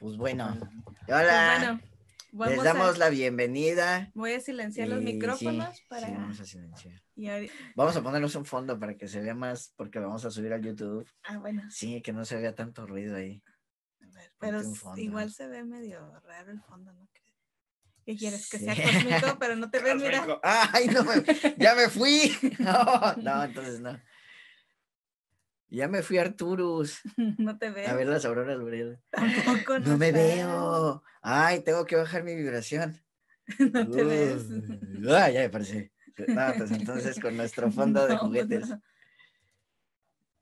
Pues bueno, Pues hola. bueno, Les damos a, la bienvenida. voy a silenciar los y micrófonos sí, para... vamos a silenciar. y ahori- Vamos a ponernos un fondo para que se vea más, porque lo vamos a subir al YouTube. Ah, bueno, Sí, que no se vea tanto ruido ahí. A ver, pero fondo. igual se ve medio raro el fondo, ¿no crees? ¿Qué quieres? Que Sí. sea cósmico, pero no te ves, mira. Ay, no, me- ya me fui. No, no, entonces no. Ya me fui a Arturus. No te ves. A ver las auroras boreales. Tampoco No me veo. Ay, tengo que bajar mi vibración. No te ves. Ah, ya me parece. No, pues entonces con nuestro fondo de No, pues juguetes. no.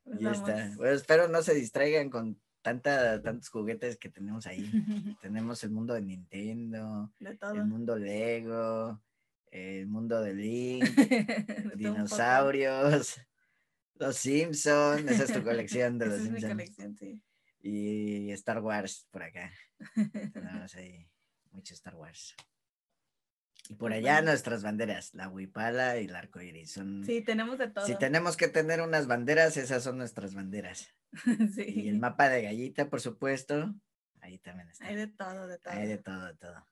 Pues Ya está. Bueno, espero no se distraigan con tanta, tantos juguetes que tenemos ahí. Tenemos el mundo de Nintendo, De el mundo Lego, el mundo de Link, De dinosaurios, los Simpsons, esa es tu colección de los es mi Simpsons. colección, sí. Y Star Wars por acá. Tenemos ahí mucho Star Wars. Y por Pues allá nuestras banderas, la huipala y el arco iris. Son, Sí, tenemos de todo. si tenemos que tener unas banderas, esas son nuestras banderas. Sí. Y el mapa de gallita, por supuesto, ahí también está. Hay de todo, de todo. Hay de todo, de todo.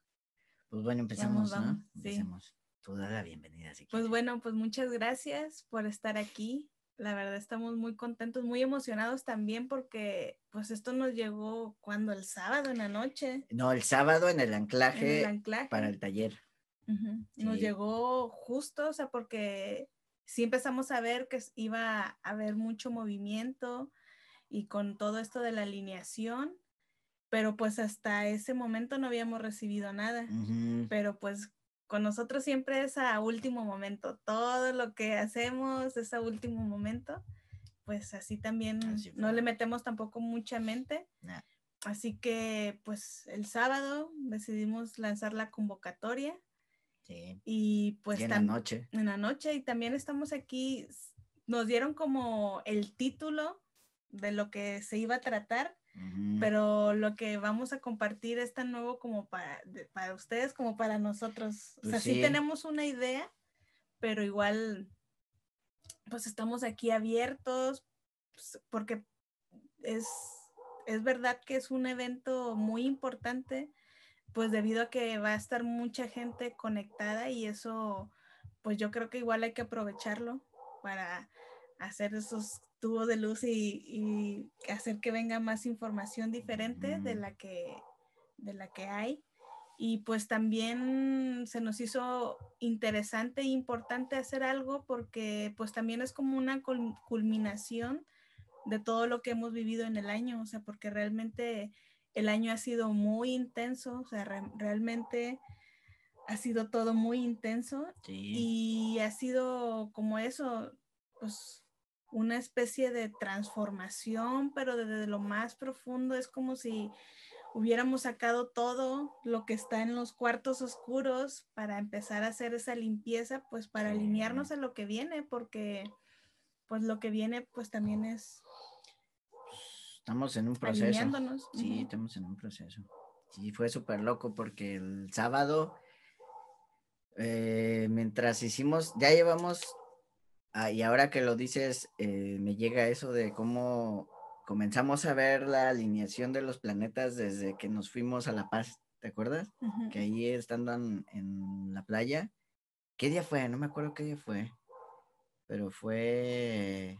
Pues bueno, empezamos, vamos, ¿no? sí. Empecemos. Tú da la bienvenida, si Pues quieres. bueno, pues muchas gracias por estar aquí. La verdad estamos muy contentos, muy emocionados también porque pues esto nos llegó cuando el sábado en la noche No, el sábado en el en anclaje el anclaje. para el taller. Nos Sí. llegó justo, o sea, porque sí empezamos a ver que iba a haber mucho movimiento y con todo esto de la alineación, pero pues hasta ese momento no habíamos recibido nada. Ujú. pero pues con nosotros siempre es a último momento. Todo lo que hacemos es a último momento. Pues así también Así no le metemos tampoco mucha mente. Así que pues el sábado decidimos lanzar la convocatoria Sí. y pues y en la noche. en la noche y también estamos aquí, nos dieron como el título de lo que se iba a tratar Pero lo que vamos a compartir es tan nuevo como para, de- para ustedes como para nosotros. O Pues sea, sí. sí. tenemos una idea, pero igual, pues estamos aquí abiertos, pues, porque es, es verdad que es un evento muy importante, pues debido a que va a estar mucha gente conectada y eso, pues yo creo que igual hay que aprovecharlo para hacer esos tubos de luz y, y hacer que venga más información diferente de la que de la que hay. Y pues también se nos hizo interesante e importante hacer algo porque pues también es como una cul- culminación de todo lo que hemos vivido en el año, o sea, porque realmente el año ha sido muy intenso, o sea, re- realmente ha sido todo muy intenso Sí. y ha sido como eso, pues una especie de transformación, pero desde lo más profundo es como si hubiéramos sacado todo lo que está en los cuartos oscuros para empezar a hacer esa limpieza, pues para Sí. alinearnos a lo que viene, porque pues lo que viene pues también es Estamos en un proceso. Sí, Ujú. estamos en un proceso. Sí, fue súper loco porque el sábado, eh, mientras hicimos, ya llevamos, ah, y ahora que lo dices, eh, me llega eso de cómo comenzamos a ver la alineación de los planetas desde que nos fuimos a La Paz, ¿te acuerdas? Que ahí estando en, en la playa, ¿qué día fue? No me acuerdo qué día fue, pero fue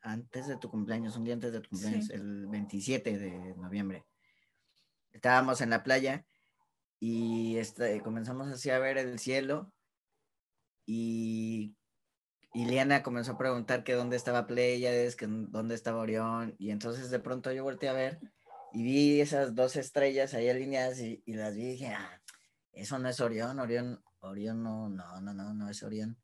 antes de tu cumpleaños, un día antes de tu cumpleaños, Sí. el 27 de noviembre. Estábamos en la playa y este, comenzamos así a ver el cielo y, y Liana comenzó a preguntar que dónde estaba Pleiades, que dónde estaba Orión y entonces de pronto yo volteé a ver y vi esas dos estrellas ahí alineadas y, y las vi y dije, ah, eso no es Orión, Orión, Orión no, no, no, no, no es Orión.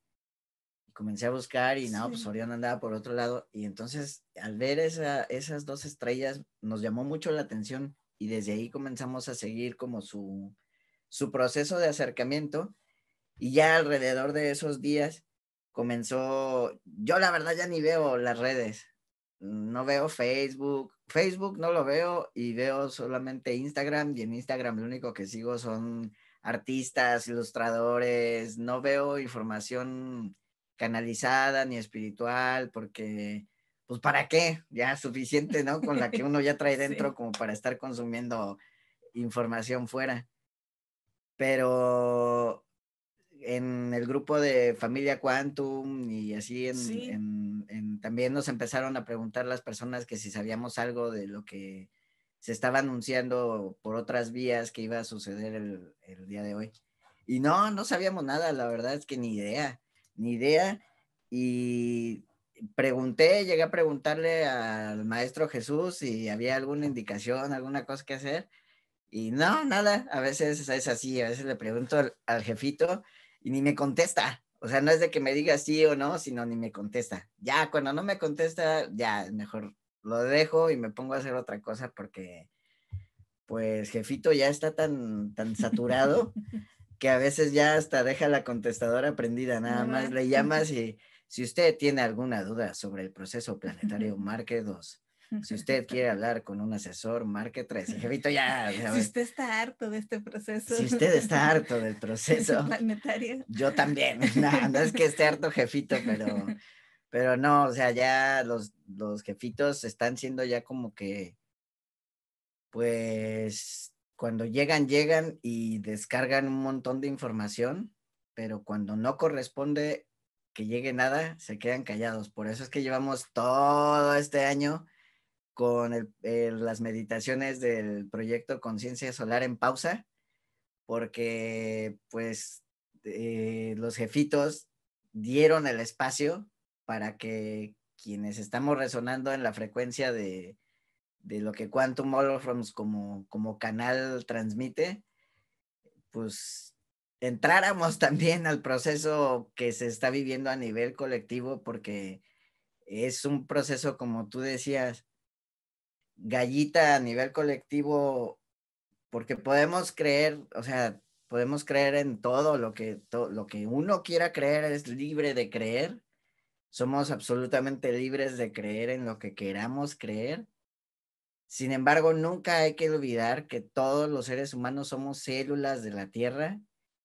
Y comencé a buscar y no, pues. Orión andaba por otro lado y entonces al ver esa, esas dos estrellas nos llamó mucho la atención y desde ahí comenzamos a seguir como su, su proceso de acercamiento y ya alrededor de esos días comenzó, yo la verdad ya ni veo las redes, no veo Facebook, Facebook no lo veo y veo solamente Instagram y en Instagram lo único que sigo son artistas, ilustradores, no veo información canalizada ni espiritual porque pues para qué, ya suficiente, ¿no? Con la que uno ya trae Sí. dentro como para estar consumiendo información fuera. Pero en el grupo de Familia Quantum y así en, también nos empezaron a preguntar las personas que si sabíamos algo de lo que se estaba anunciando por otras vías que iba a suceder el, el día de hoy. Y no, no sabíamos nada, la verdad es que ni idea, ni idea. Y pregunté, llegué a preguntarle al maestro Jesús si había alguna indicación, alguna cosa que hacer. Y no, nada, a veces es así, a veces le pregunto al, jefito y ni me contesta. O sea, no es de que me diga sí o no, sino ni me contesta. Ya, cuando no me contesta, ya, mejor lo dejo y me pongo a hacer otra cosa porque, pues, jefito ya está tan, tan saturado que a veces ya hasta deja la contestadora prendida, nada más le llamas y si usted tiene alguna duda sobre el proceso planetario, marque 2. Si usted quiere hablar con un asesor, marque 3. Jefito, ya. Si usted está harto de este proceso. Si usted está harto del proceso. planetario. Yo también. No, no es que esté harto, jefito, pero, pero no, o sea, ya los, los jefitos están siendo ya como que, pues, cuando llegan, llegan y descargan un montón de información, pero cuando no corresponde, que llegue nada, se quedan callados. Por eso es que llevamos todo este año con las meditaciones del proyecto Conciencia Solar en pausa, porque pues eh, los jefitos dieron el espacio para que quienes estamos resonando en la frecuencia de, de lo que Quantum Holograms como, como canal transmite, pues entráramos también al proceso que se está viviendo a nivel colectivo, porque es un proceso, como tú decías, gallita a nivel colectivo, porque podemos creer, o sea, podemos creer en todo lo que, lo que uno quiera creer, es libre de creer. Somos absolutamente libres de creer en lo que queramos creer. Sin embargo, nunca hay que olvidar que todos los seres humanos somos células de la Tierra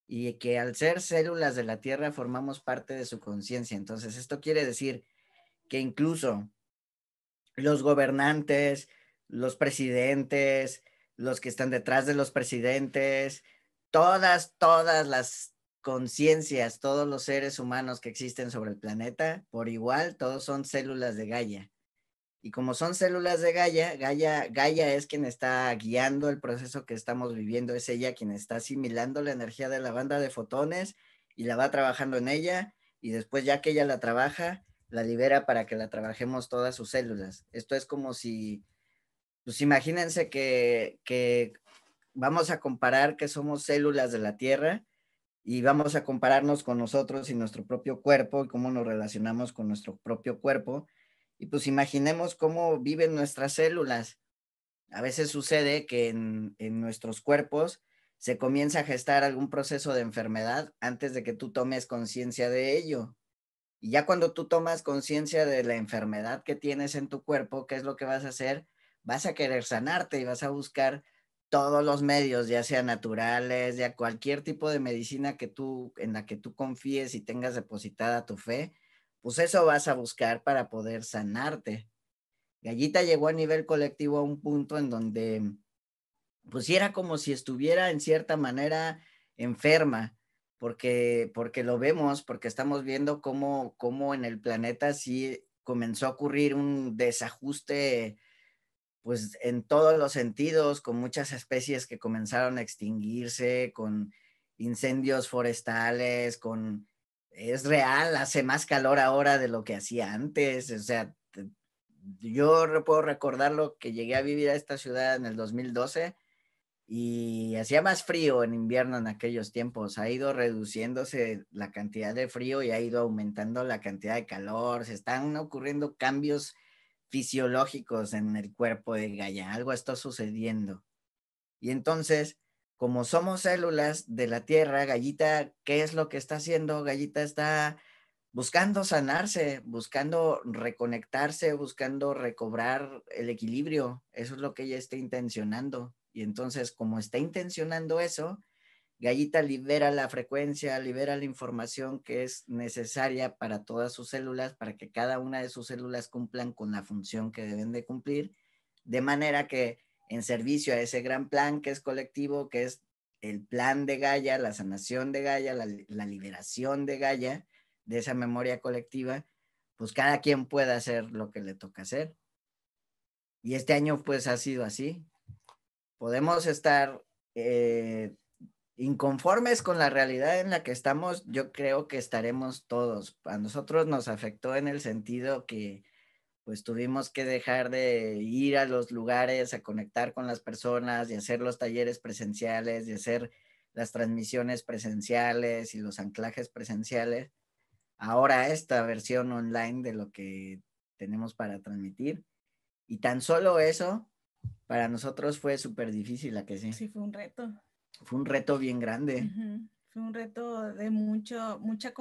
y que al ser células de la Tierra formamos parte de su conciencia. Entonces, esto quiere decir que incluso los gobernantes, los presidentes, los que están detrás de los presidentes, todas, todas las conciencias, todos los seres humanos que existen sobre el planeta, por igual, todos son células de Gaia. Y como son células de Gaia, Gaia, Gaia es quien está guiando el proceso que estamos viviendo, es ella quien está asimilando la energía de la banda de fotones y la va trabajando en ella y después ya que ella la trabaja, la libera para que la trabajemos todas sus células. Esto es como si, pues imagínense que, vamos a comparar que somos células de la Tierra y vamos a compararnos con nosotros y nuestro propio cuerpo y cómo nos relacionamos con nuestro propio cuerpo y pues imaginemos cómo viven nuestras células. A veces sucede que en, nuestros cuerpos se comienza a gestar algún proceso de enfermedad antes de que tú tomes conciencia de ello. Y ya cuando tú tomas conciencia de la enfermedad que tienes en tu cuerpo, ¿qué es lo que vas a hacer? Vas a querer sanarte y vas a buscar todos los medios, ya sean naturales, ya cualquier tipo de medicina que tú, en la que tú confíes y tengas depositada tu fe, pues eso vas a buscar para poder sanarte. Gallita llegó a nivel colectivo a un punto en donde, pues era como si estuviera en cierta manera enferma, porque, porque lo vemos, porque estamos viendo cómo, cómo en el planeta sí comenzó a ocurrir un desajuste, pues en todos los sentidos, con muchas especies que comenzaron a extinguirse, con incendios forestales, con es real, hace más calor ahora de lo que hacía antes. O sea, yo puedo recordar lo que llegué a vivir a esta ciudad en el 2012 y hacía más frío en invierno en aquellos tiempos. Ha ido reduciéndose la cantidad de frío y ha ido aumentando la cantidad de calor. Se están ocurriendo cambios fisiológicos en el cuerpo de Gaia. Algo está sucediendo. Y entonces, como somos células de la Tierra, Gallita, ¿qué es lo que está haciendo? Gallita está buscando sanarse, buscando reconectarse, buscando recobrar el equilibrio. Eso es lo que ella está intencionando. Y entonces, como está intencionando eso, Gallita libera la frecuencia, libera la información que es necesaria para todas sus células, para que cada una de sus células cumplan con la función que deben de cumplir, de manera que en servicio a ese gran plan que es colectivo, que es el plan de Gaia, la sanación de Gaia, la, liberación de Gaia, de esa memoria colectiva, pues cada quien puede hacer lo que le toca hacer. Y este año pues ha sido así. Podemos estar eh, inconformes con la realidad en la que estamos, yo creo que estaremos todos. A nosotros nos afectó en el sentido que pues tuvimos que dejar de ir a los lugares a conectar con las personas y hacer los talleres presenciales y hacer las transmisiones presenciales y los anclajes presenciales. Ahora esta versión online de lo que tenemos para transmitir. Y tan solo eso, para nosotros fue súper difícil, la que sí. Sí, fue un reto. Fue un reto bien grande. Fue un reto de mucho, mucha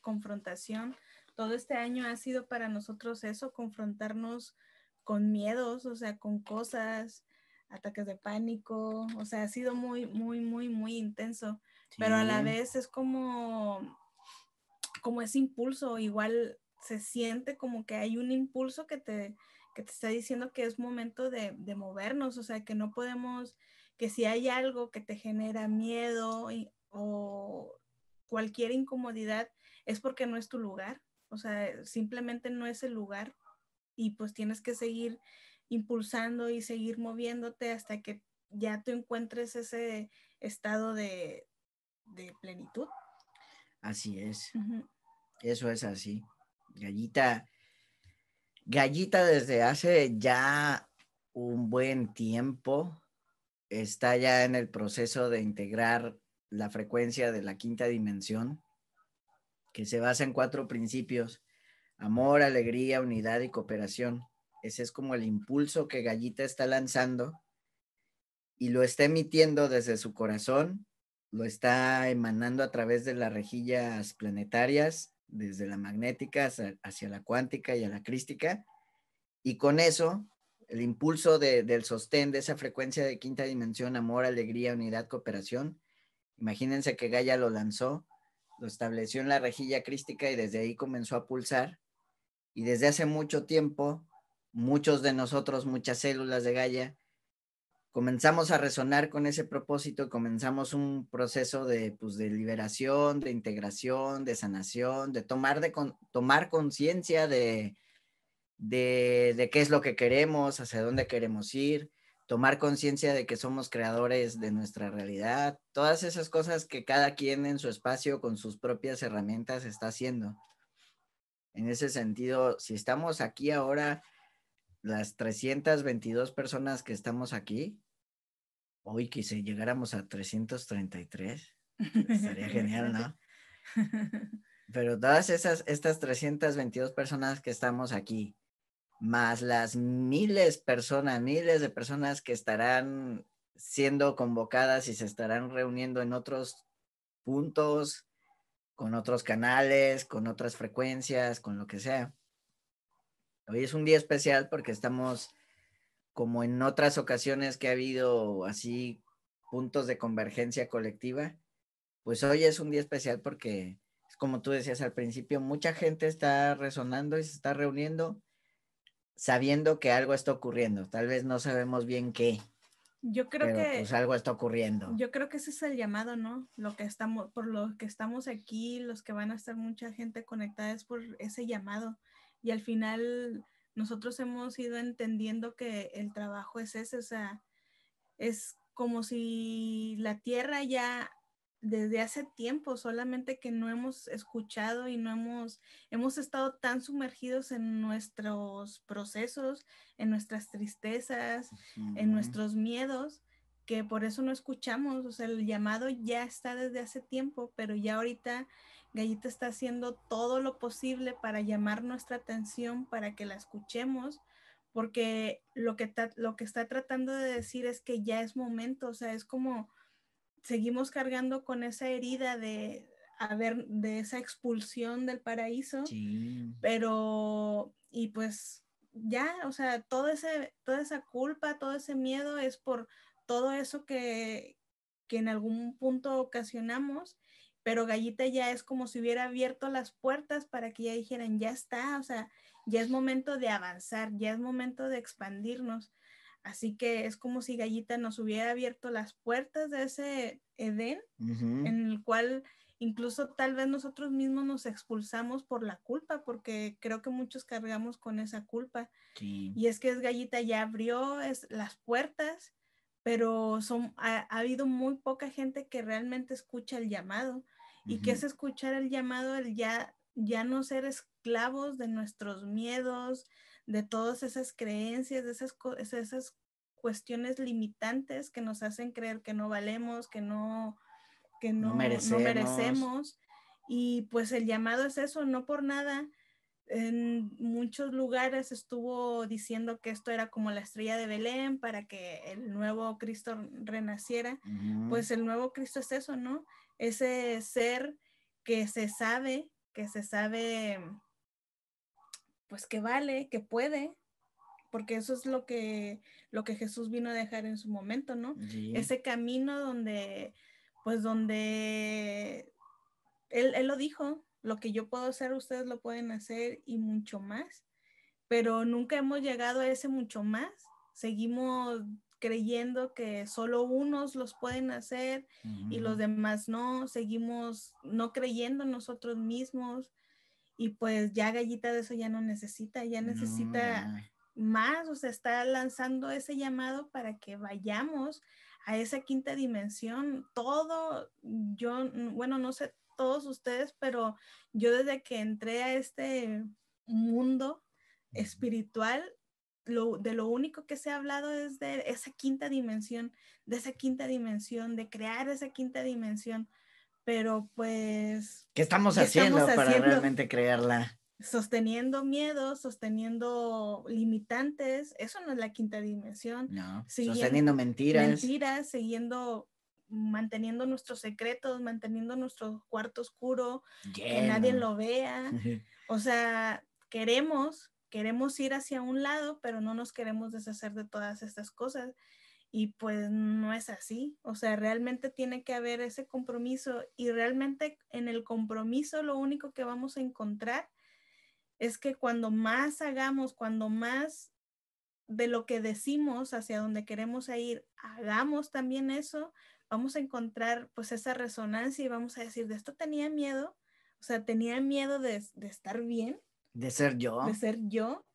confrontación todo este año ha sido para nosotros eso, confrontarnos con miedos, o sea, con cosas, ataques de pánico, o sea, ha sido muy, muy, muy, muy intenso, pero a la vez es como, como ese impulso, igual se siente como que hay un impulso que te, que te está diciendo que es momento de, de movernos, o sea, que no podemos, que si hay algo que te genera miedo o cualquier incomodidad, es porque no es tu lugar. O sea, simplemente no es el lugar y pues tienes que seguir impulsando y seguir moviéndote hasta que ya tú encuentres ese estado de, plenitud. Así es. Eso es así. Gallita, Gallita desde hace ya un buen tiempo está ya en el proceso de integrar la frecuencia de la quinta dimensión que se basa en cuatro principios, amor, alegría, unidad y cooperación. Ese es como el impulso que Gallita está lanzando y lo está emitiendo desde su corazón, lo está emanando a través de las rejillas planetarias, desde la magnética hacia la cuántica y a la crística, y con eso, el impulso del sostén de esa frecuencia de quinta dimensión, amor, alegría, unidad, cooperación, imagínense que Gaia lo lanzó lo estableció en la rejilla crística y desde ahí comenzó a pulsar. Y desde hace mucho tiempo, muchos de nosotros, muchas células de Gaia, comenzamos a resonar con ese propósito, comenzamos un proceso de, pues, de liberación, de integración, de sanación, de tomar, de tomar conciencia de, de, de qué es lo que queremos, hacia dónde queremos ir, tomar conciencia de que somos creadores de nuestra realidad, todas esas cosas que cada quien en su espacio con sus propias herramientas está haciendo. En ese sentido, si estamos aquí ahora, las 322 personas que estamos aquí, hoy que si llegáramos a 333, estaría genial, ¿no? Pero todas esas, estas 322 personas que estamos aquí, más las miles personas, miles de personas que estarán siendo convocadas y se estarán reuniendo en otros puntos, con otros canales, con otras frecuencias, con lo que sea. Hoy es un día especial porque estamos como en otras ocasiones que ha habido así puntos de convergencia colectiva, pues hoy es un día especial porque como tú decías al principio, mucha gente está resonando y se está reuniendo sabiendo que algo está ocurriendo. Tal vez no sabemos bien qué. Yo creo que pues algo está ocurriendo. Yo creo que ese es el llamado, ¿no? Lo que estamos por lo que estamos aquí, los que van a estar mucha gente conectada es por ese llamado y al final nosotros hemos ido entendiendo que el trabajo es ese, o sea, es como si la tierra ya desde hace tiempo, solamente que no hemos escuchado y no hemos, hemos estado tan sumergidos en nuestros procesos, en nuestras tristezas, en nuestros miedos, que por eso no escuchamos. O sea, el llamado ya está desde hace tiempo, pero ya ahorita Gallita está haciendo todo lo posible para llamar nuestra atención, para que la escuchemos, porque lo que, lo que está tratando de decir es que ya es momento, o sea, es como seguimos cargando con esa herida de haber, de esa expulsión del paraíso, pero, y pues ya, o sea, todo ese, toda esa culpa, todo ese miedo es por todo eso que, que en algún punto ocasionamos, pero Gallita ya es como si hubiera abierto las puertas para que ya dijeran, ya está, o sea, ya es momento de avanzar, ya es momento de expandirnos Así que es como si Gallita nos hubiera abierto las puertas de ese Edén, en el cual incluso tal vez nosotros mismos nos expulsamos por la culpa, porque creo que muchos cargamos con esa culpa. Y es que es Gallita ya abrió es, las puertas, pero son, ha, habido muy poca gente que realmente escucha el llamado. ¿Y que es escuchar el llamado, el ya, ya no ser esclavos de nuestros miedos, de todas esas creencias, de esas, esas cuestiones limitantes que nos hacen creer que no valemos, que no, que no, merecemos. Y pues el llamado es eso, no por nada. En muchos lugares estuvo diciendo que esto era como la estrella de Belén para que el nuevo Cristo renaciera. Pues el nuevo Cristo es eso, ¿no? Ese ser que se sabe, que se sabe, pues que vale, que puede, porque eso es lo que, lo que Jesús vino a dejar en su momento, ¿no? Ese camino donde pues donde él, él, lo dijo, lo que yo puedo hacer, ustedes lo pueden hacer y mucho más, pero nunca hemos llegado a ese mucho más. Seguimos creyendo que solo unos los pueden hacer y los demás no, seguimos no creyendo nosotros mismos y pues ya Gallita de eso ya no necesita, ya necesita más, o sea, está lanzando ese llamado para que vayamos a esa quinta dimensión. Todo, yo, bueno, no sé todos ustedes, pero yo desde que entré a este mundo espiritual, lo, de lo único que se ha hablado es de esa quinta dimensión, de esa quinta dimensión, de crear esa quinta dimensión. Pero pues... ¿Qué estamos, haciendo, para realmente crearla? sosteniendo miedos, sosteniendo limitantes, eso no es la quinta dimensión. No, sosteniendo mentiras. Mentiras, siguiendo, manteniendo nuestros secretos, manteniendo nuestro cuarto oscuro, que nadie lo vea. o sea, queremos, queremos ir hacia un lado, pero no nos queremos deshacer de todas estas cosas. Y pues no es así. O sea, realmente tiene que haber ese compromiso y realmente en el compromiso lo único que vamos a encontrar es que cuando más hagamos, cuando más de lo que decimos hacia donde queremos ir, hagamos también eso, vamos a encontrar pues esa resonancia y vamos a decir, de esto tenía miedo, o sea, tenía miedo de, estar bien. De ser yo. De ser yo.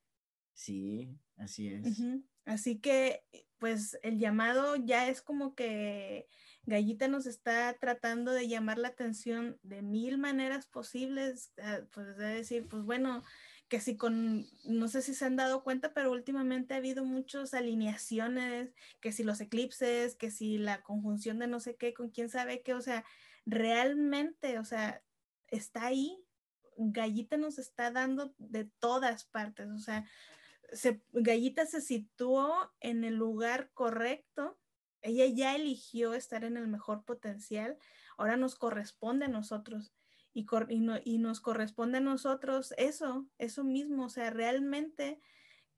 Sí, así es. Así que pues el llamado ya es como que Gallita nos está tratando de llamar la atención de mil maneras posibles, ah, pues de decir, pues bueno, que si con, no sé si se han dado cuenta, pero últimamente ha habido muchas alineaciones, que si los eclipses, que si la conjunción de no sé qué, con quién sabe qué, o sea, realmente, o sea, está ahí, Gallita nos está dando de todas partes, o sea, Gallita se situó en el lugar correcto ella ya eligió estar en el mejor potencial, ahora nos corresponde a nosotros y, nos corresponde a nosotros eso, eso mismo, o sea, realmente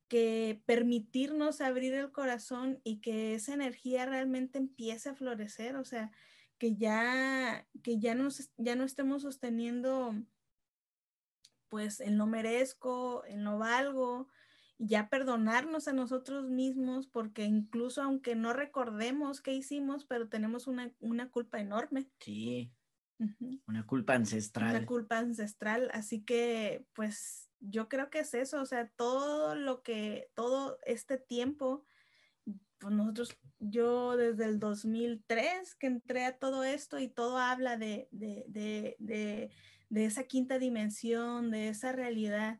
que permitirnos abrir el corazón y que esa energía realmente empiece a florecer, o sea, que ya, que ya, nos, ya no estemos sosteniendo pues el no merezco, el no valgo, ya perdonarnos a nosotros mismos, porque incluso aunque no recordemos qué hicimos, pero tenemos una, culpa enorme. Sí, una culpa ancestral. Una culpa ancestral, así que pues yo creo que es eso, o sea, todo lo que, todo este tiempo, pues nosotros, yo desde el 2003 que entré a todo esto y todo habla de, de, de esa quinta dimensión, de esa realidad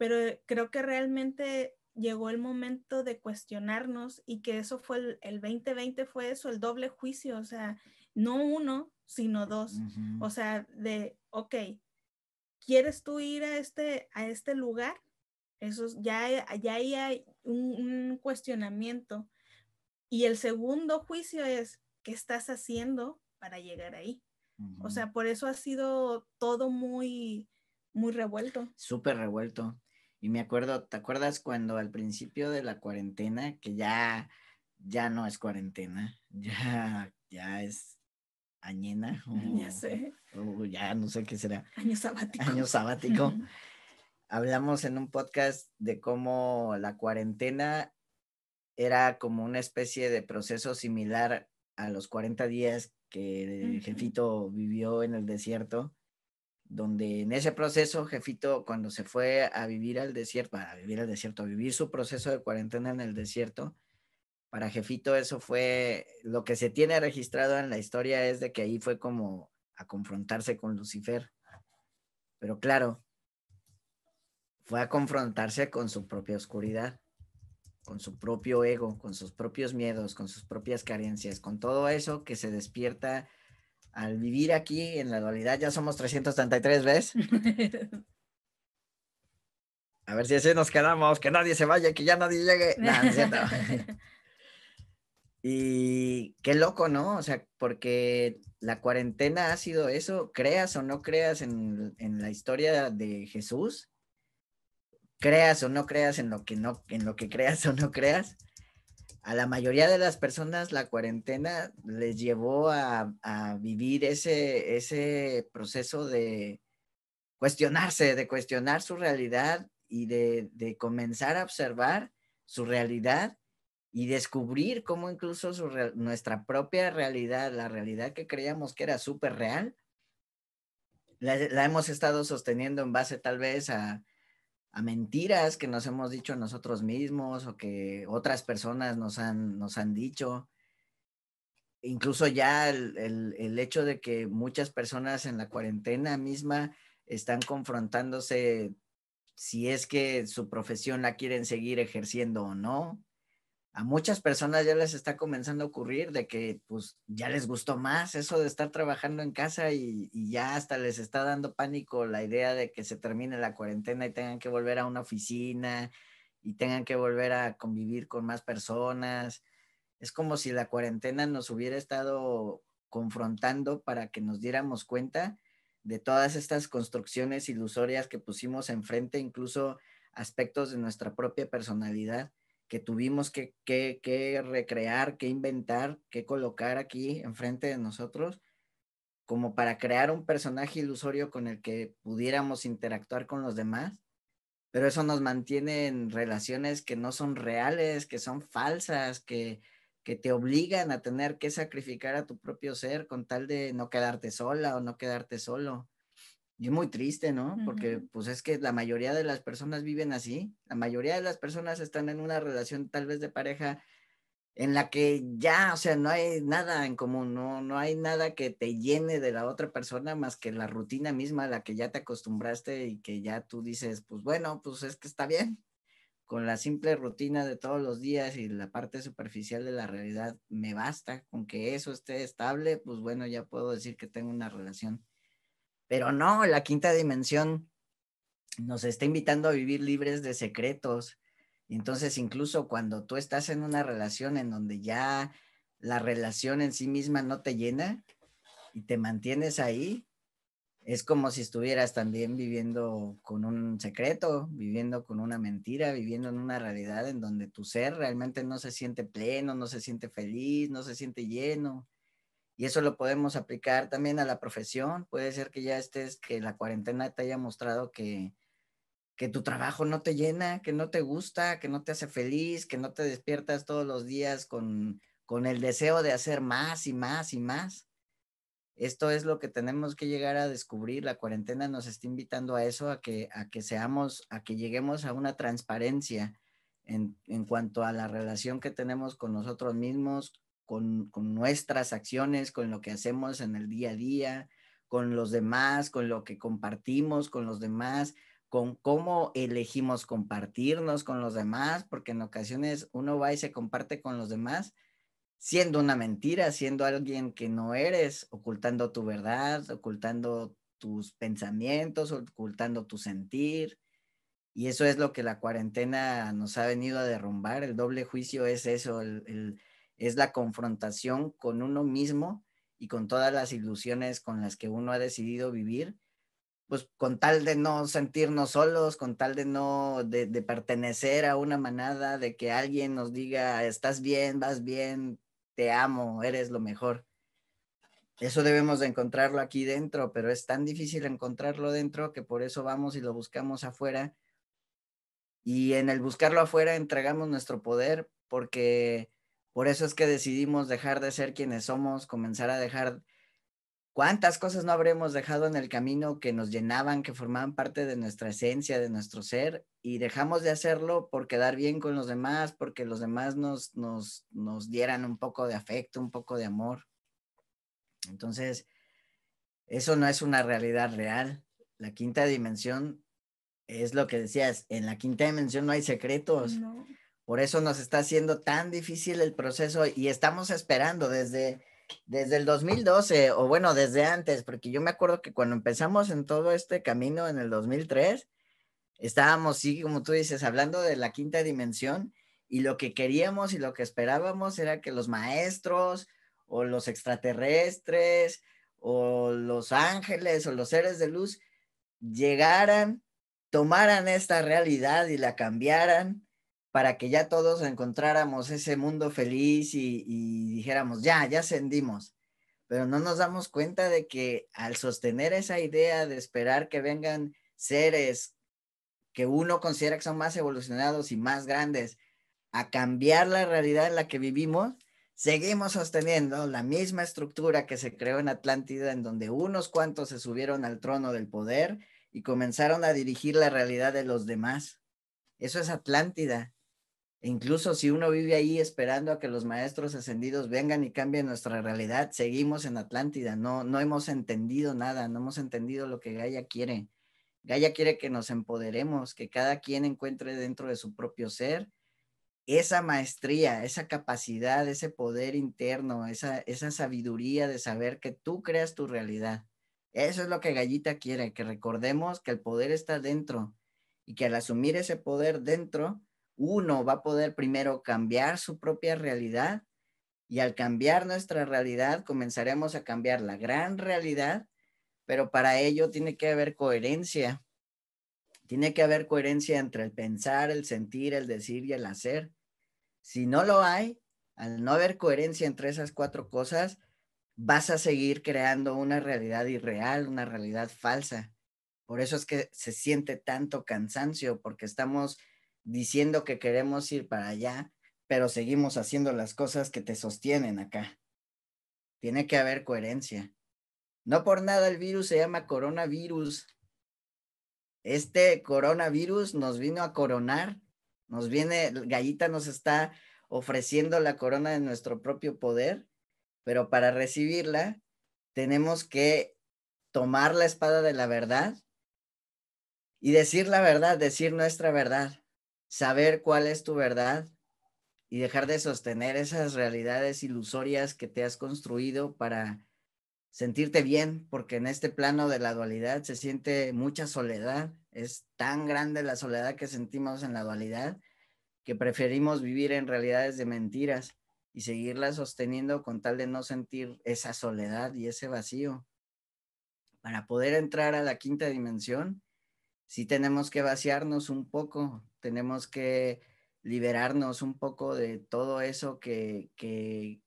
pero creo que realmente llegó el momento de cuestionarnos y que eso fue el, 2020 fue eso, el doble juicio, o sea, no uno, sino dos. O sea, de, ok, ¿quieres tú ir a este, a este lugar? Eso ya, ya hay un, cuestionamiento. Y el segundo juicio es, ¿qué estás haciendo para llegar ahí? O sea, por eso ha sido todo muy, muy revuelto. Súper revuelto. Y me acuerdo, ¿te acuerdas cuando al principio de la cuarentena, que ya, ya no es cuarentena, ya, ya es añena? ya sé. O ya no sé qué será. Año sabático. Año sabático. Hablamos en un podcast de cómo la cuarentena era como una especie de proceso similar a los 40 días que el jefito vivió en el desierto, donde en ese proceso, jefito, cuando se fue a vivir al desierto, a vivir al desierto, a vivir su proceso de cuarentena en el desierto, para Jefito eso fue, lo que se tiene registrado en la historia es de que ahí fue como a confrontarse con Lucifer. Pero claro, fue a confrontarse con su propia oscuridad, con su propio ego, con sus propios miedos, con sus propias carencias, con todo eso que se despierta al vivir aquí en la dualidad. Ya somos 333, ¿ves? A ver si así nos quedamos, que nadie se vaya, que ya nadie llegue. Y qué loco, ¿no? O sea, porque la cuarentena ha sido eso, creas o no creas en, la historia de Jesús, creas o no creas en lo que no, en lo que creas o no creas, a la mayoría de las personas la cuarentena les llevó a, vivir ese, proceso de cuestionarse, de cuestionar su realidad y de comenzar a observar su realidad y descubrir cómo incluso nuestra propia realidad, la realidad que creíamos que era súper real, la, hemos estado sosteniendo en base tal vez a, mentiras que nos hemos dicho nosotros mismos o que otras personas nos han, nos han dicho. Incluso ya el, el hecho de que muchas personas en la cuarentena misma están confrontándose si es que su profesión la quieren seguir ejerciendo o no, a muchas personas ya les está comenzando a ocurrir de que pues ya les gustó más eso de estar trabajando en casa y, ya hasta les está dando pánico la idea de que se termine la cuarentena y tengan que volver a una oficina y tengan que volver a convivir con más personas. Es como si la cuarentena nos hubiera estado confrontando para que nos diéramos cuenta de todas estas construcciones ilusorias que pusimos enfrente, incluso aspectos de nuestra propia personalidad que tuvimos que, recrear, que inventar, que colocar aquí enfrente de nosotros, como para crear un personaje ilusorio con el que pudiéramos interactuar con los demás, pero eso nos mantiene en relaciones que no son reales, que son falsas, que, que te obligan a tener que sacrificar a tu propio ser con tal de no quedarte sola o no quedarte solo. Y es muy triste, ¿no? Porque pues es que la mayoría de las personas viven así. La mayoría de las personas están en una relación tal vez de pareja en la que ya, o sea, no hay nada en común, no, no hay nada que te llene de la otra persona más que la rutina misma a la que ya te acostumbraste y que ya tú dices, pues bueno, pues es que está bien. Con la simple rutina de todos los días y la parte superficial de la realidad me basta. Con que eso esté estable, pues bueno, ya puedo decir que tengo una relación pero no, la quinta dimensión nos está invitando a vivir libres de secretos. Entonces incluso cuando tú estás en una relación en donde ya la relación en sí misma no te llena y te mantienes ahí, es como si estuvieras también viviendo con un secreto, viviendo con una mentira, viviendo en una realidad en donde tu ser realmente no se siente pleno, no se siente feliz, no se siente lleno. Y eso lo podemos aplicar también a la profesión. Puede ser que ya estés, que la cuarentena te haya mostrado que, que tu trabajo no te llena, que no te gusta, que no te hace feliz, que no te despiertas todos los días con, con el deseo de hacer más y más y más. Esto es lo que tenemos que llegar a descubrir. La cuarentena nos está invitando a eso, a que, a que seamos, a que lleguemos a una transparencia en, en cuanto a la relación que tenemos con nosotros mismos, con, nuestras acciones, con lo que hacemos en el día a día, con los demás, con lo que compartimos con los demás, con cómo elegimos compartirnos con los demás, porque en ocasiones uno va y se comparte con los demás siendo una mentira, siendo alguien que no eres, ocultando tu verdad, ocultando tus pensamientos, ocultando tu sentir. Y eso es lo que la cuarentena nos ha venido a derrumbar. El doble juicio es eso, el, es la confrontación con uno mismo y con todas las ilusiones con las que uno ha decidido vivir, pues con tal de no sentirnos solos, con tal de no, de, pertenecer a una manada, de que alguien nos diga, estás bien, vas bien, te amo, eres lo mejor. Eso debemos de encontrarlo aquí dentro, pero es tan difícil encontrarlo dentro que por eso vamos y lo buscamos afuera. Y en el buscarlo afuera entregamos nuestro poder porque por eso es que decidimos dejar de ser quienes somos, comenzar a dejar cuántas cosas no habremos dejado en el camino que nos llenaban, que formaban parte de nuestra esencia, de nuestro ser, y dejamos de hacerlo por quedar bien con los demás, porque los demás nos, nos, nos dieran un poco de afecto, un poco de amor. Entonces, eso no es una realidad real. La quinta dimensión es lo que decías, en la quinta dimensión no hay secretos. Por eso nos está haciendo tan difícil el proceso y estamos esperando desde, desde el 2012 o bueno, desde antes, porque yo me acuerdo que cuando empezamos en todo este camino en el 2003, estábamos, sí, como tú dices, hablando de la quinta dimensión y lo que queríamos y lo que esperábamos era que los maestros o los extraterrestres o los ángeles o los seres de luz llegaran, tomaran esta realidad y la cambiaran para que ya todos encontráramos ese mundo feliz y, dijéramos, ya, ya ascendimos. Pero no nos damos cuenta de que al sostener esa idea de esperar que vengan seres que uno considera que son más evolucionados y más grandes a cambiar la realidad en la que vivimos, seguimos sosteniendo la misma estructura que se creó en Atlántida, en donde unos cuantos se subieron al trono del poder y comenzaron a dirigir la realidad de los demás. Eso es Atlántida. Incluso si uno vive ahí esperando a que los maestros ascendidos vengan y cambien nuestra realidad, seguimos en Atlántida. No, no hemos entendido nada, no hemos entendido lo que Gaia quiere. Gaia quiere que nos empoderemos, que cada quien encuentre dentro de su propio ser esa maestría, esa capacidad, ese poder interno, esa, esa sabiduría de saber que tú creas tu realidad. Eso es lo que Gallita quiere, que recordemos que el poder está dentro y que al asumir ese poder dentro, uno va a poder primero cambiar su propia realidad y al cambiar nuestra realidad comenzaremos a cambiar la gran realidad, pero para ello tiene que haber coherencia. Tiene que haber coherencia entre el pensar, el sentir, el decir y el hacer. Si no lo hay, al no haber coherencia entre esas cuatro cosas, vas a seguir creando una realidad irreal, una realidad falsa. Por eso es que se siente tanto cansancio, porque estamos diciendo que queremos ir para allá, pero seguimos haciendo las cosas que te sostienen acá. Tiene que haber coherencia. No por nada el virus se llama coronavirus. Este coronavirus nos vino a coronar, nos viene, Gallita nos está ofreciendo la corona de nuestro propio poder, pero para recibirla tenemos que tomar la espada de la verdad y decir la verdad, decir nuestra verdad saber cuál es tu verdad y dejar de sostener esas realidades ilusorias que te has construido para sentirte bien, porque en este plano de la dualidad se siente mucha soledad, es tan grande la soledad que sentimos en la dualidad que preferimos vivir en realidades de mentiras y seguirlas sosteniendo con tal de no sentir esa soledad y ese vacío. Para poder entrar a la quinta dimensión, sí tenemos que vaciarnos un poco, tenemos que liberarnos un poco de todo eso que, que,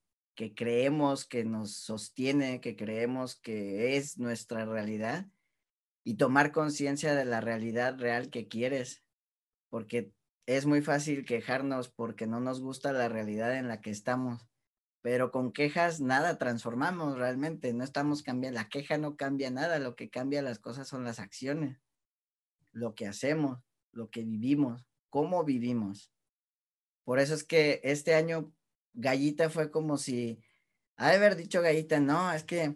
creemos que nos sostiene, que creemos que es nuestra realidad y tomar conciencia de la realidad real que quieres, porque es muy fácil quejarnos porque no nos gusta la realidad en la que estamos, pero con quejas nada transformamos realmente, no estamos cambiando, la queja no cambia nada, lo que cambia las cosas son las acciones lo que hacemos, lo que vivimos, cómo vivimos. Por eso es que este año Gallita fue como si, ha de haber dicho Gallita, no, es que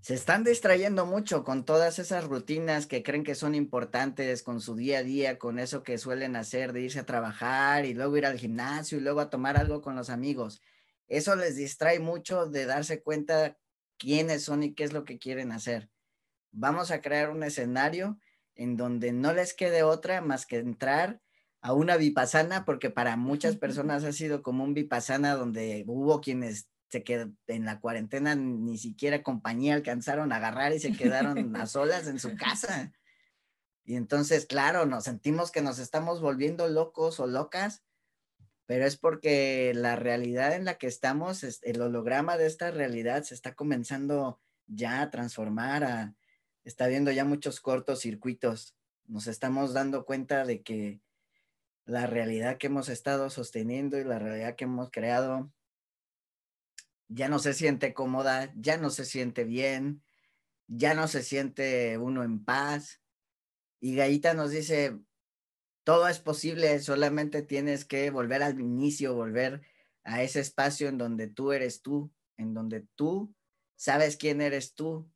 se están distrayendo mucho con todas esas rutinas que creen que son importantes, con su día a día, con eso que suelen hacer de irse a trabajar y luego ir al gimnasio y luego a tomar algo con los amigos. Eso les distrae mucho de darse cuenta quiénes son y qué es lo que quieren hacer. Vamos a crear un escenario en donde no les quede otra más que entrar a una vipassana, porque para muchas personas ha sido como un vipassana donde hubo quienes se quedaron en la cuarentena, ni siquiera compañía alcanzaron a agarrar y se quedaron a solas en su casa. Y entonces, claro, nos sentimos que nos estamos volviendo locos o locas, pero es porque la realidad en la que estamos, el holograma de esta realidad se está comenzando ya a transformar, a, está viendo ya muchos cortos circuitos. Nos estamos dando cuenta de que la realidad que hemos estado sosteniendo y la realidad que hemos creado ya no se siente cómoda, ya no se siente bien, ya no se siente uno en paz. Y Gaita nos dice, todo es posible, solamente tienes que volver al inicio, volver a ese espacio en donde tú eres tú, en donde tú sabes quién eres tú.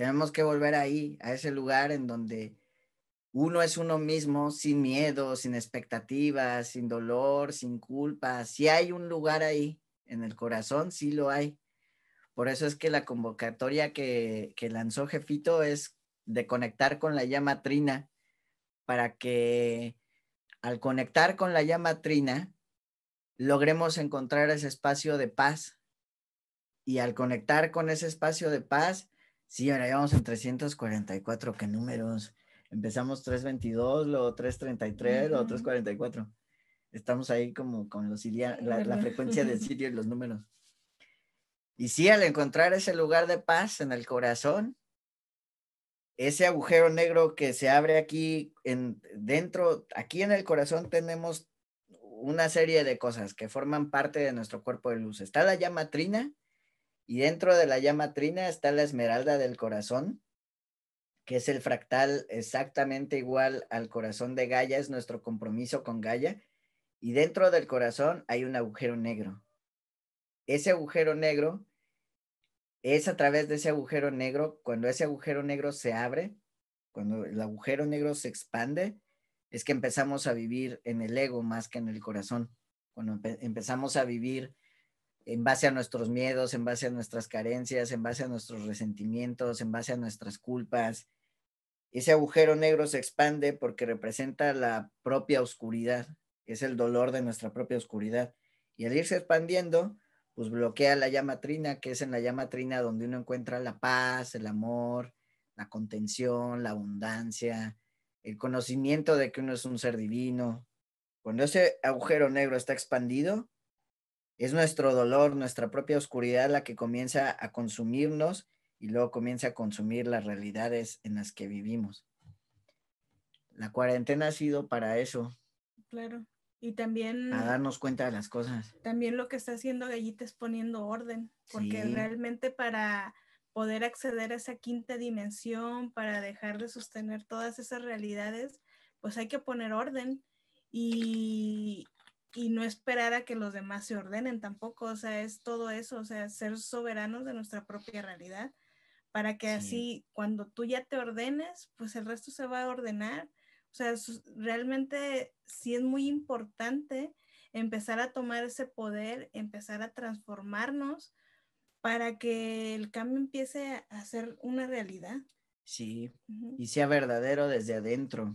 Tenemos que volver ahí, a ese lugar en donde uno es uno mismo, sin miedo, sin expectativas, sin dolor, sin culpa. Si hay un lugar ahí en el corazón, sí lo hay. Por eso es que la convocatoria que, que lanzó Jefito es de conectar con la llama trina, para que al conectar con la llama trina, logremos encontrar ese espacio de paz. Y al conectar con ese espacio de paz, sí, ahora llevamos en 344, ¿qué números? Empezamos 322, luego 333, luego 344. Estamos ahí como con los la, la frecuencia del sitio y los números. Y sí, al encontrar ese lugar de paz en el corazón, ese agujero negro que se abre aquí en dentro, aquí en el corazón tenemos una serie de cosas que forman parte de nuestro cuerpo de luz. Está la llama trina y dentro de la llama trina está la esmeralda del corazón, que es el fractal exactamente igual al corazón de Gaia, es nuestro compromiso con Gaia. Y dentro del corazón hay un agujero negro. Ese agujero negro es a través de ese agujero negro, cuando ese agujero negro se abre, cuando el agujero negro se expande, es que empezamos a vivir en el ego más que en el corazón. Cuando empezamos a vivir en base a nuestros miedos, en base a nuestras carencias, en base a nuestros resentimientos, en base a nuestras culpas, ese agujero negro se expande porque representa la propia oscuridad, es el dolor de nuestra propia oscuridad. Y al irse expandiendo, pues bloquea la llama trina, que es en la llama trina donde uno encuentra la paz, el amor, la contención, la abundancia, el conocimiento de que uno es un ser divino. Cuando ese agujero negro está expandido, es nuestro dolor, nuestra propia oscuridad la que comienza a consumirnos y luego comienza a consumir las realidades en las que vivimos. La cuarentena ha sido para eso. Claro. Y también... A darnos cuenta de las cosas. También lo que está haciendo Gallita es poniendo orden, porque realmente para poder acceder a esa quinta dimensión, para dejar de sostener todas esas realidades, pues hay que poner orden y, y no esperar a que los demás se ordenen tampoco, o sea, es todo eso, o sea, ser soberanos de nuestra propia realidad, para que así cuando tú ya te ordenes, pues el resto se va a ordenar o sea, realmente sí es muy importante empezar a tomar ese poder, empezar a transformarnos para que el cambio empiece a ser una realidad. Sí, y sea verdadero desde adentro.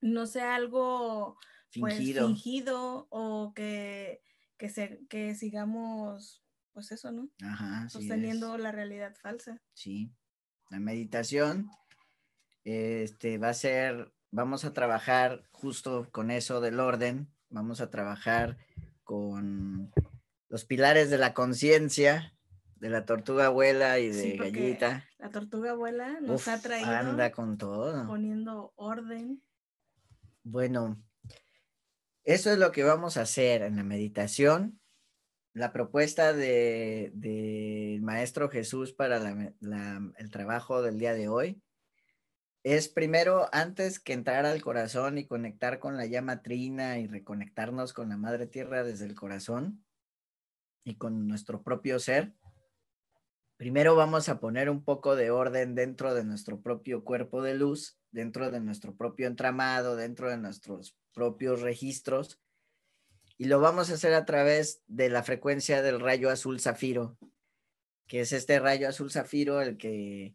No sea algo pues, fingido, o que, que, que sigamos, pues eso, ¿no? Ajá, Sosteniendo la realidad falsa. Sí, la meditación este, va a ser vamos a trabajar justo con eso del orden, vamos a trabajar con los pilares de la conciencia de la tortuga abuela y de Gallita. La tortuga abuela nos ha traído. Anda con todo. Poniendo orden. Bueno, eso es lo que vamos a hacer en la meditación. La propuesta del de, maestro Jesús para el trabajo del día de hoy es primero, antes que entrar al corazón y conectar con la llama trina y reconectarnos con la madre tierra desde el corazón y con nuestro propio ser, primero vamos a poner un poco de orden dentro de nuestro propio cuerpo de luz, dentro de nuestro propio entramado, dentro de nuestros propios registros. Y lo vamos a hacer a través de la frecuencia del rayo azul zafiro, que es este rayo azul zafiro el que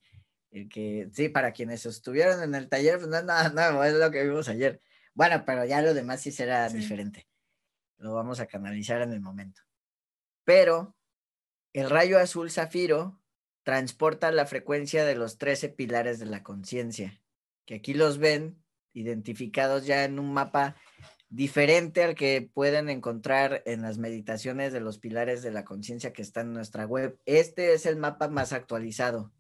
el que, sí, para quienes estuvieron en el taller, pues no, no, no, es lo que vimos ayer. Bueno, pero ya lo demás sí será diferente. Lo vamos a canalizar en el momento. Pero el rayo azul zafiro transporta la frecuencia de los 13 pilares de la conciencia, que aquí los ven identificados ya en un mapa diferente al que pueden encontrar en las meditaciones de los pilares de la conciencia que están en nuestra web. Este es el mapa más actualizado.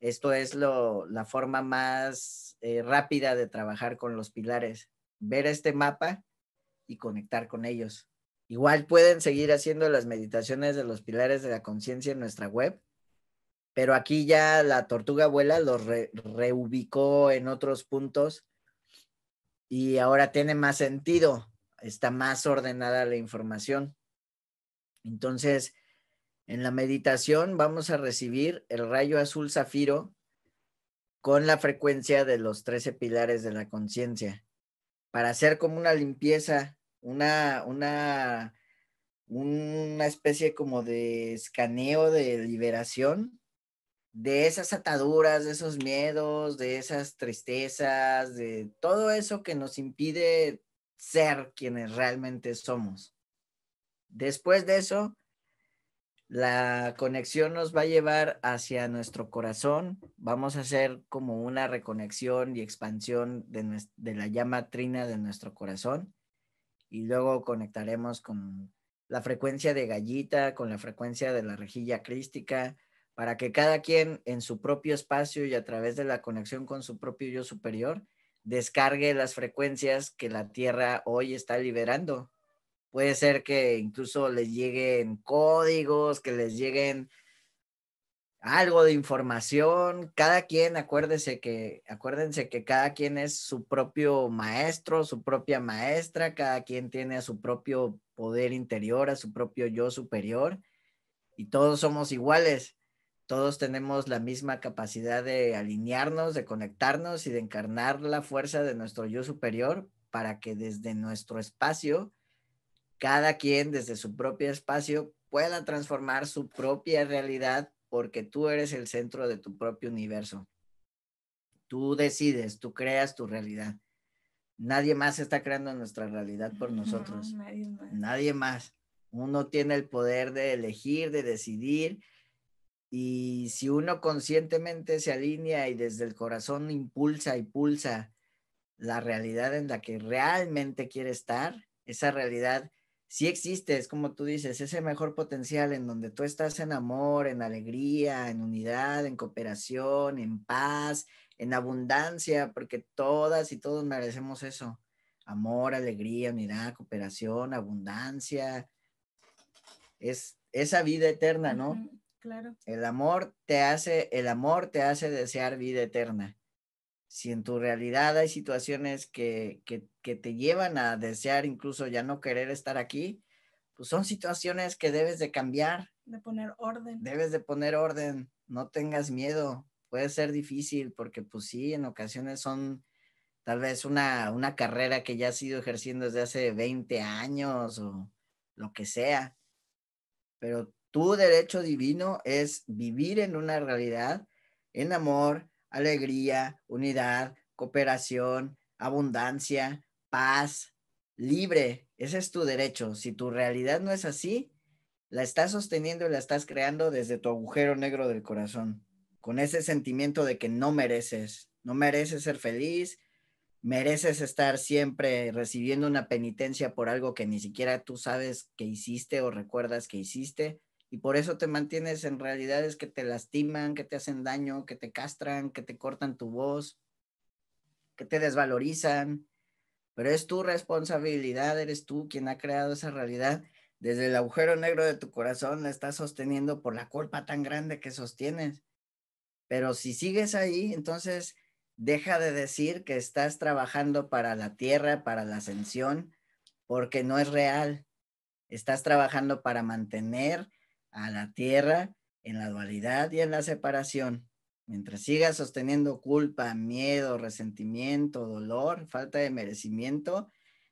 Esto es lo, la forma más eh, rápida de trabajar con los pilares. ver este mapa y conectar con ellos. Igual pueden seguir haciendo las meditaciones de los pilares de la conciencia en nuestra web, pero aquí ya la tortuga abuela los reubicó en otros puntos y ahora tiene más sentido, está más ordenada la información. Entonces, en la meditación vamos a recibir el rayo azul zafiro con la frecuencia de los 13 pilares de la conciencia para hacer como una limpieza, una, una, una especie como de escaneo de liberación de esas ataduras, de esos miedos, de esas tristezas, de todo eso que nos impide ser quienes realmente somos. Después de eso, la conexión nos va a llevar hacia nuestro corazón. Vamos a hacer como una reconexión y expansión de, de, la llama trina de nuestro corazón. Y luego conectaremos con la frecuencia de gallita, con la frecuencia de la rejilla crística, para que cada quien en su propio espacio y a través de la conexión con su propio yo superior descargue las frecuencias que la Tierra hoy está liberando Puede ser que incluso les lleguen códigos, que les lleguen algo de información. Cada quien, acuérdese que, acuérdense que cada quien es su propio maestro, su propia maestra, cada quien tiene a su propio poder interior, a su propio yo superior, y todos somos iguales. Todos tenemos la misma capacidad de alinearnos, de conectarnos y de encarnar la fuerza de nuestro yo superior para que desde nuestro espacio cada quien desde su propio espacio pueda transformar su propia realidad porque tú eres el centro de tu propio universo. Tú decides, tú creas tu realidad. Nadie más está creando nuestra realidad por nosotros. nadie, más. nadie más. Uno tiene el poder de elegir, de decidir. Y si uno conscientemente se alinea y desde el corazón impulsa y pulsa la realidad en la que realmente quiere estar, esa realidad sí existe, es como tú dices, ese mejor potencial en donde tú estás en amor, en alegría, en unidad, en cooperación, en paz, en abundancia, porque todas y todos merecemos eso. Amor, alegría, unidad, cooperación, abundancia. Es esa vida eterna, ¿no? Claro. El amor te hace, el amor te hace desear vida eterna si en tu realidad hay situaciones que, te llevan a desear incluso ya no querer estar aquí, pues son situaciones que debes de cambiar. De poner orden. Debes de poner orden, no tengas miedo. Puede ser difícil porque pues sí, en ocasiones son tal vez una, una carrera que ya has ido ejerciendo desde hace 20 años o lo que sea. Pero tu derecho divino es vivir en una realidad, en amor, alegría, unidad, cooperación, abundancia, paz, libre. Ese es tu derecho. Si tu realidad no es así, la estás sosteniendo y la estás creando desde tu agujero negro del corazón, con ese sentimiento de que no mereces, no mereces ser feliz, mereces estar siempre recibiendo una penitencia por algo que ni siquiera tú sabes que hiciste o recuerdas que hiciste y por eso te mantienes en realidades que te lastiman, que te hacen daño, que te castran, que te cortan tu voz, que te desvalorizan. Pero es tu responsabilidad, eres tú quien ha creado esa realidad. Desde el agujero negro de tu corazón la estás sosteniendo por la culpa tan grande que sostienes. Pero si sigues ahí, entonces deja de decir que estás trabajando para la tierra, para la ascensión, porque no es real. Estás trabajando para mantener a la tierra en la dualidad y en la separación. Mientras sigas sosteniendo culpa, miedo, resentimiento, dolor, falta de merecimiento,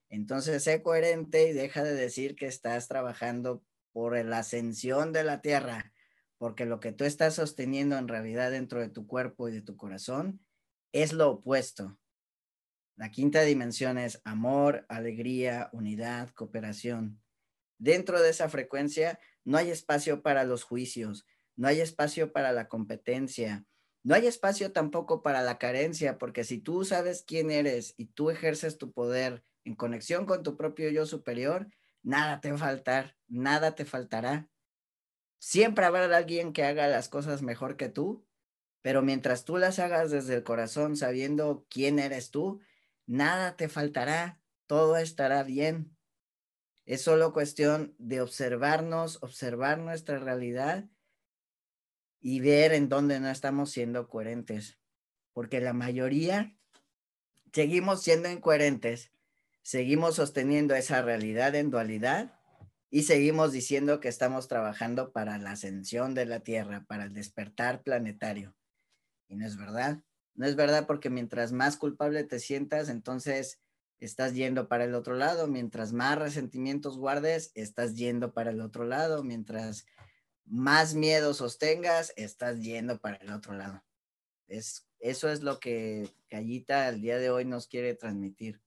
entonces sé coherente y deja de decir que estás trabajando por la ascensión de la tierra, porque lo que tú estás sosteniendo en realidad dentro de tu cuerpo y de tu corazón es lo opuesto. La quinta dimensión es amor, alegría, unidad, cooperación. Dentro de esa frecuencia no hay espacio para los juicios, no hay espacio para la competencia, no hay espacio tampoco para la carencia, porque si tú sabes quién eres y tú ejerces tu poder en conexión con tu propio yo superior, nada te va a faltar, nada te faltará. Siempre habrá alguien que haga las cosas mejor que tú, pero mientras tú las hagas desde el corazón, sabiendo quién eres tú, nada te faltará, todo estará bien. Es solo cuestión de observarnos, observar nuestra realidad y ver en dónde no estamos siendo coherentes. Porque la mayoría seguimos siendo incoherentes, seguimos sosteniendo esa realidad en dualidad y seguimos diciendo que estamos trabajando para la ascensión de la Tierra, para el despertar planetario. Y no es verdad. No es verdad porque mientras más culpable te sientas, entonces estás yendo para el otro lado. Mientras más resentimientos guardes, estás yendo para el otro lado. Mientras más miedo sostengas, estás yendo para el otro lado. Es, eso es lo que Callita el día de hoy nos quiere transmitir.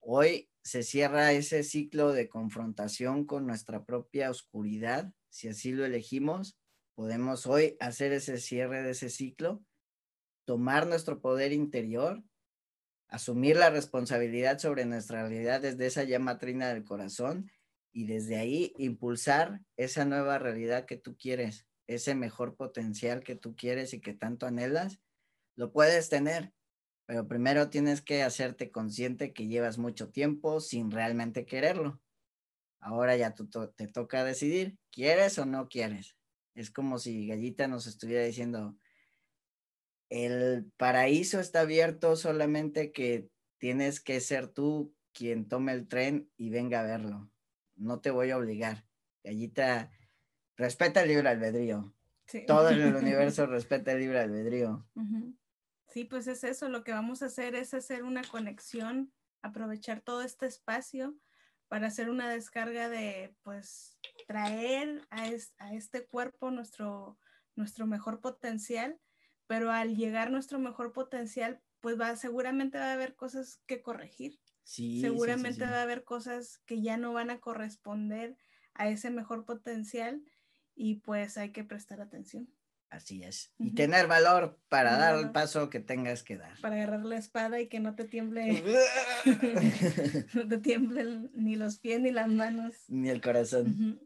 Hoy se cierra ese ciclo de confrontación con nuestra propia oscuridad. Si así lo elegimos, podemos hoy hacer ese cierre de ese ciclo, tomar nuestro poder interior asumir la responsabilidad sobre nuestra realidad desde esa llama trina del corazón y desde ahí impulsar esa nueva realidad que tú quieres, ese mejor potencial que tú quieres y que tanto anhelas, lo puedes tener, pero primero tienes que hacerte consciente que llevas mucho tiempo sin realmente quererlo. Ahora ya tú te toca decidir, ¿quieres o no quieres? Es como si Gallita nos estuviera diciendo, el paraíso está abierto solamente que tienes que ser tú quien tome el tren y venga a verlo. No te voy a obligar. Gallita, respeta el libre albedrío. Todo el universo respeta el libre albedrío. Sí, pues es eso. Lo que vamos a hacer es hacer una conexión, aprovechar todo este espacio para hacer una descarga de, pues, traer a, a este cuerpo nuestro, nuestro mejor potencial pero al llegar nuestro mejor potencial, pues va, seguramente va a haber cosas que corregir. Sí, seguramente va a haber cosas que ya no van a corresponder a ese mejor potencial y pues hay que prestar atención. Así es. Y tener valor para dar el paso que tengas que dar. Para agarrar la espada y que no te tiemble, no te tiemblen ni los pies ni las manos. Ni el corazón.